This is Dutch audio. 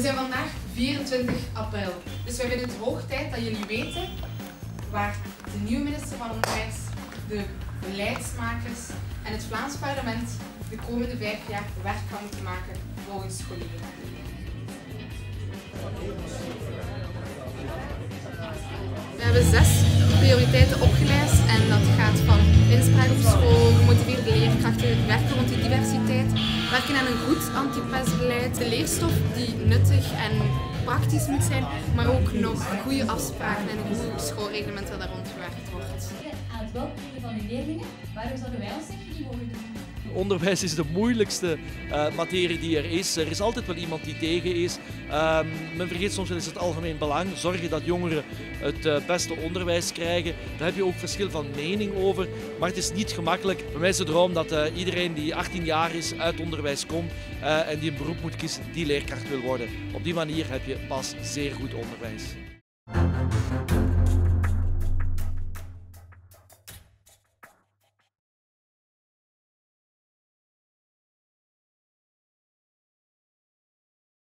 We zijn vandaag 24 april, dus wij vinden het hoog tijd dat jullie weten waar de nieuwe minister van Onderwijs, de beleidsmakers en het Vlaams parlement de komende vijf jaar werk gaan moeten maken volgens scholieren. We hebben zes prioriteiten opgelijst en dat werken aan een goed antipestbeleid, de leerstof die nuttig en praktisch moet zijn, maar ook nog goede afspraken en een goed schoolreglement dat daar rond gewerkt wordt. Aan het welbrengen van uw leerlingen, waarom zouden wij ons zeggen die mogen doen? Onderwijs is de moeilijkste uh, materie die er is. Er is altijd wel iemand die tegen is. Um, men vergeet soms wel eens het algemeen belang. Zorgen dat jongeren het uh, beste onderwijs krijgen. Daar heb je ook verschil van mening over. Maar het is niet gemakkelijk. Voor mij is de droom dat uh, iedereen die 18 jaar is uit onderwijs komt en die een beroep moet kiezen, die leerkracht wil worden. Op die manier heb je pas zeer goed onderwijs.